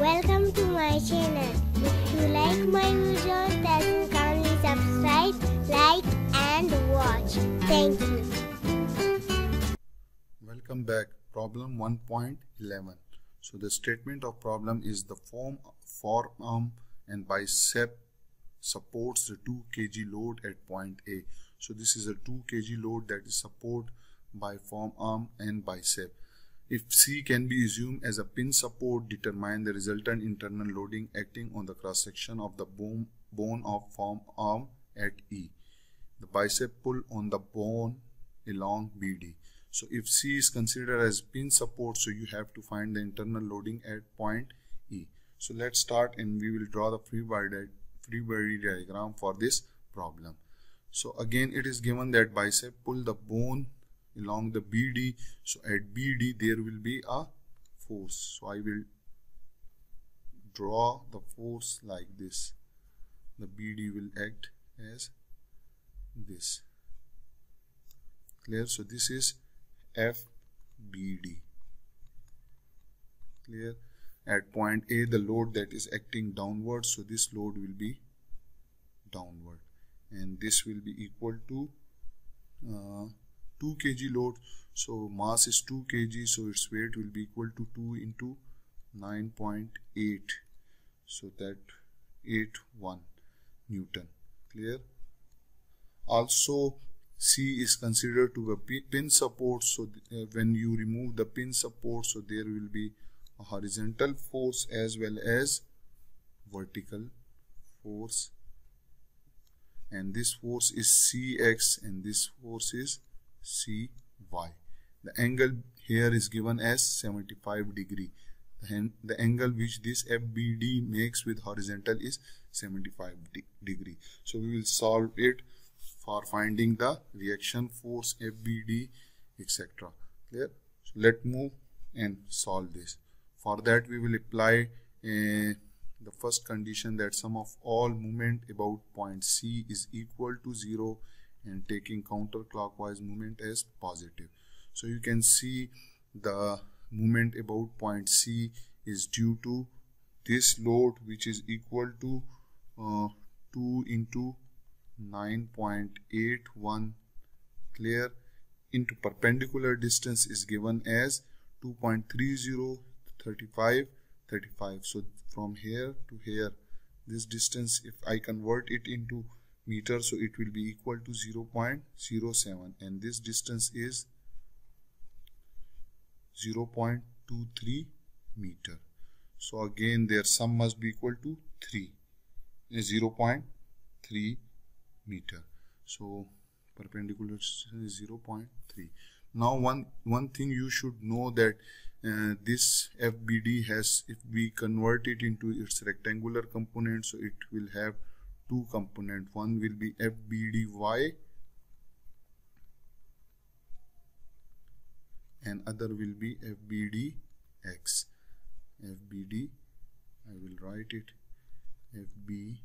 Welcome to my channel. If you like my videos, then kindly subscribe, like and watch. Thank you. Welcome back. Problem 1.11. So the statement of problem is the form forearm um, and bicep supports the 2 kg load at point A. So this is a 2 kg load that is support by forearm um, and bicep. If C can be assumed as a pin support, determine the resultant internal loading acting on the cross section of the bone, bone of forearm at E. The bicep pull on the bone along BD. So if C is considered as pin support, so you have to find the internal loading at point E. So let's start and we will draw the free body, free body diagram for this problem. So again it is given that bicep pull the bone along the BD so at BD there will be a force. So I will draw the force like this. The BD will act as this. Clear? So this is FBD clear? At point A the load that is acting downward. So this load will be downward. And this will be equal to uh, 2 kg load. So mass is 2 kg so its weight will be equal to 2 into 9.8 so that 81 newton. Clear? Also C is considered to be pin support. So uh, when you remove the pin support so there will be a horizontal force as well as vertical force. And this force is Cx and this force is CY. The angle here is given as 75 degree. The, the angle which this FBD makes with horizontal is 75 de degree. So we will solve it for finding the reaction force FBD etc. Clear? So let move and solve this. For that we will apply uh, the first condition that sum of all moment about point C is equal to 0 and taking counterclockwise movement as positive. So you can see the movement about point C is due to this load which is equal to uh, 2 into 9.81 clear into perpendicular distance is given as 2.30 35 35 so from here to here this distance if I convert it into meter so it will be equal to 0 0.07 and this distance is 0 0.23 meter. So again their sum must be equal to 3 0 0.3 meter. So perpendicular is 0 0.3 now one one thing you should know that uh, this FBD has if we convert it into its rectangular component so it will have two component. One will be FBDY and other will be FBDX FBD I will write it FBDX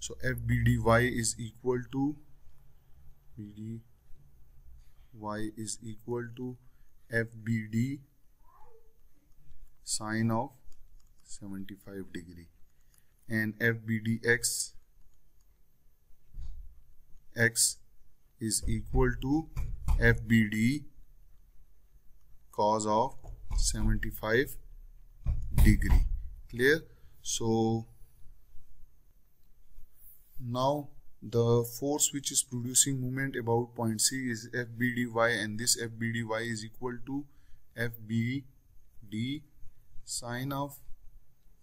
so FBDY is equal to BD y is equal to FBD sine of 75 degree. And FBDX x is equal to FBD cos of 75 degree. Clear? So now the force which is producing movement about point C is FBDY and this FBDY is equal to FBD sine of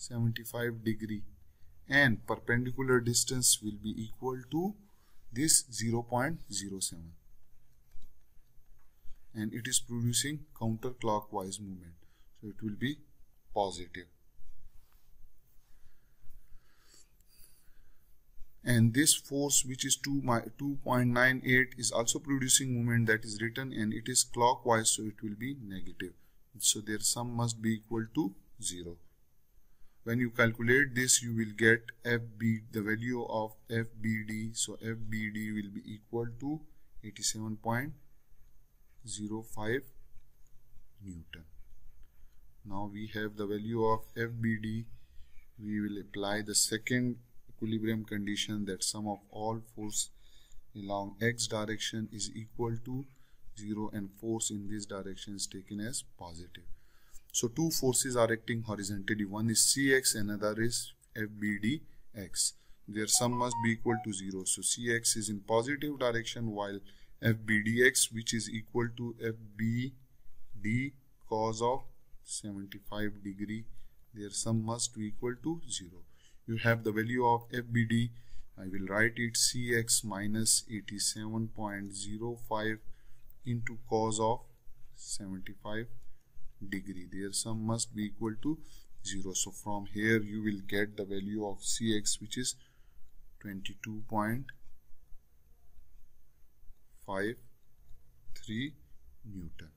75 degree. And perpendicular distance will be equal to this 0.07 and it is producing counterclockwise movement. So it will be positive. And this force which is 2 2.98 is also producing movement that is written and it is clockwise so it will be negative. So their sum must be equal to 0 when you calculate this you will get FB the value of FBD so FBD will be equal to 87.05 Newton. Now we have the value of FBD. We will apply the second equilibrium condition that sum of all force along x direction is equal to 0 and force in this direction is taken as positive. So two forces are acting horizontally. One is Cx another is FBdx. Their sum must be equal to 0. So Cx is in positive direction while FBdx which is equal to FBd cos of 75 degree their sum must be equal to 0. You have the value of FBD I will write it Cx minus 87.05 into cos of 75 degree. Their sum must be equal to 0 so from here you will get the value of Cx which is 22.53 Newton.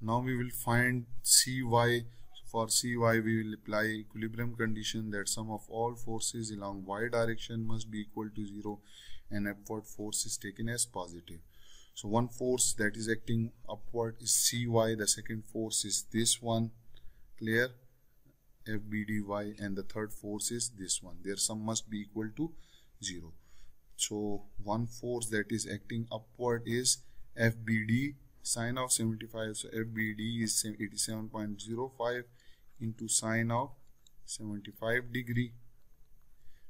Now we will find Cy for Cy we will apply equilibrium condition that sum of all forces along y direction must be equal to 0 and upward force is taken as positive so one force that is acting upward is Cy, the second force is this one, clear? FBdy and the third force is this one. Their sum must be equal to 0. So one force that is acting upward is FBD sine of 75. So FBD is 87.05 into sine of 75 degree.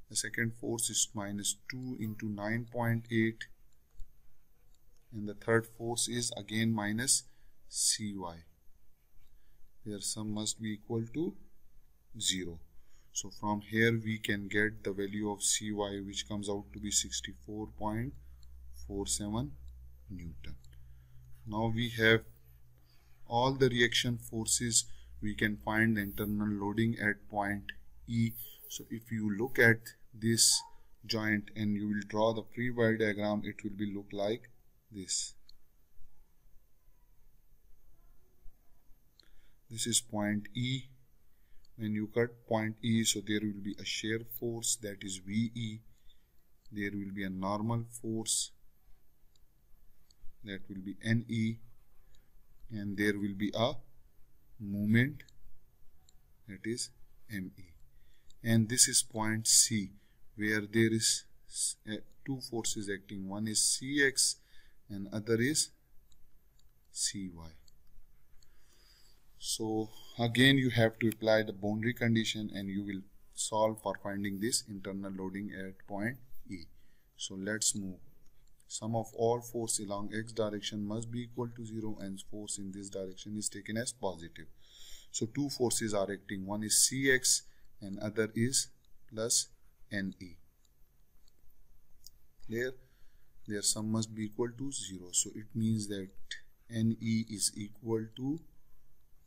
The second force is minus 2 into 9.8 and the third force is again minus cy. Their sum must be equal to 0 so from here we can get the value of cy which comes out to be 64.47 newton. Now we have all the reaction forces. We can find the internal loading at point E. So if you look at this joint and you will draw the free body diagram it will be look like this. This is point E. When you cut point E so there will be a shear force that is VE there will be a normal force that will be NE and there will be a moment that is ME and this is point C where there is uh, two forces acting. One is CX and other is cy so again you have to apply the boundary condition and you will solve for finding this internal loading at point E. So let's move. Sum of all force along x direction must be equal to 0 and force in this direction is taken as positive. So two forces are acting. One is cx and other is plus ne clear their sum must be equal to 0 so it means that NE is equal to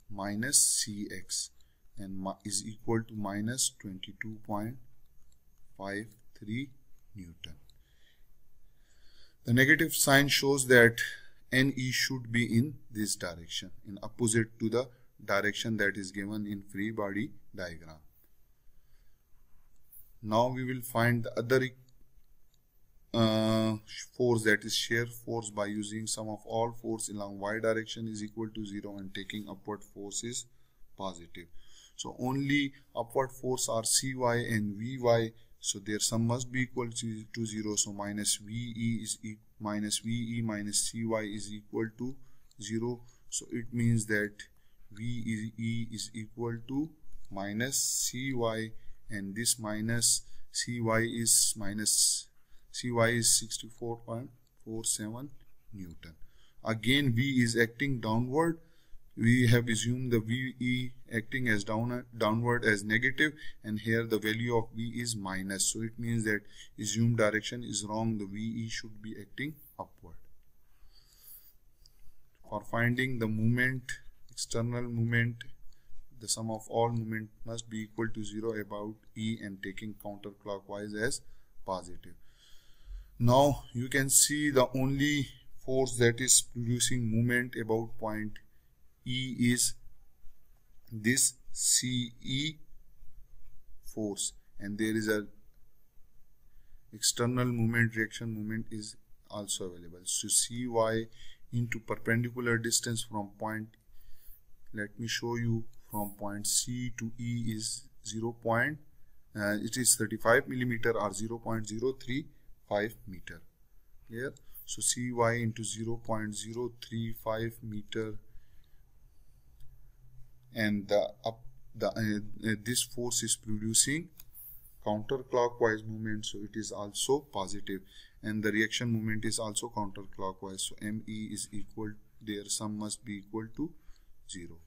minus CX and is equal to minus 22.53 Newton. The negative sign shows that NE should be in this direction in opposite to the direction that is given in free body diagram. Now we will find the other uh, force that is shear force by using sum of all force along y direction is equal to 0 and taking upward force is positive. So only upward force are cy and vy. So their sum must be equal to, to 0 so minus ve is e minus ve minus cy is equal to 0 so it means that ve is equal to minus cy and this minus cy is minus Cy is 64.47 Newton. Again, V is acting downward. We have assumed the VE acting as down, downward as negative and here the value of V is minus. So it means that assumed direction is wrong. The VE should be acting upward. For finding the moment, external moment, the sum of all moment must be equal to 0 about E and taking counterclockwise as positive now you can see the only force that is producing movement about point E is this CE force and there is a external movement reaction movement is also available so CY into perpendicular distance from point let me show you from point C to E is 0. Point, uh, it is 35 millimeter or 0 0.035 meter. Here so cy into 0.035 meter. And the up the uh, uh, this force is producing counterclockwise movement so it is also positive. And the reaction moment is also counterclockwise. So me is equal their sum must be equal to 0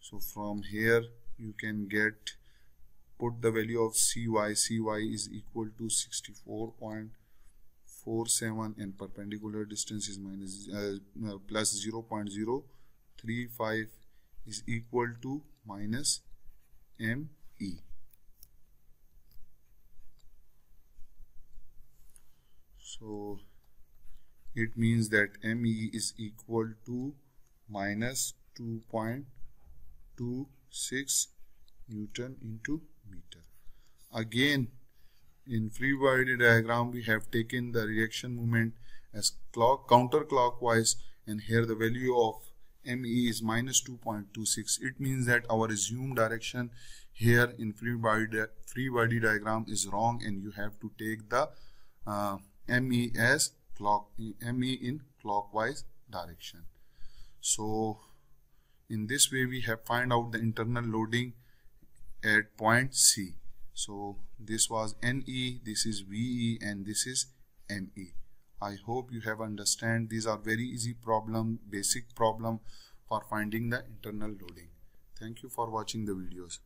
so from here you can get put the value of cy cy is equal to 64.47 and perpendicular distance is minus uh, uh, plus 0 0.035 is equal to minus me so it means that me is equal to minus 2.26 newton into meter. Again in free body diagram we have taken the reaction moment as clock counterclockwise and here the value of me is minus 2.26 it means that our assumed direction here in free body free body diagram is wrong and you have to take the uh, me as clock me in clockwise direction. So in this way we have find out the internal loading at point C so this was NE this is VE and this is ME I hope you have understand these are very easy problem basic problem for finding the internal loading. Thank you for watching the videos